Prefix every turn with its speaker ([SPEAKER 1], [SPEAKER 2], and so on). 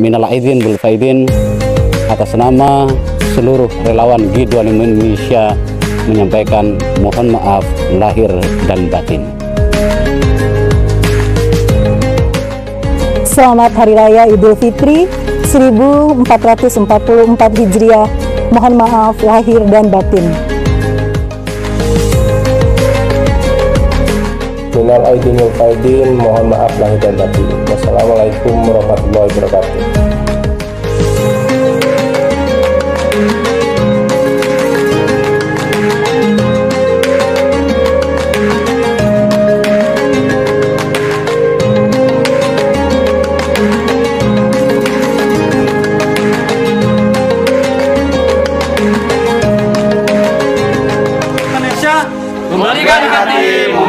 [SPEAKER 1] minal aidin bil faidin atas nama seluruh relawan G25 Indonesia menyampaikan mohon maaf lahir dan batin.
[SPEAKER 2] Selamat Hari Raya Idul Fitri 1444 Hijriah. Mohon maaf lahir dan batin.
[SPEAKER 3] Minal Aidin wal Faidin, mohon maaf lahir dan batin. Wassalamualaikum warahmatullahi wabarakatuh. Kembalikan hatimu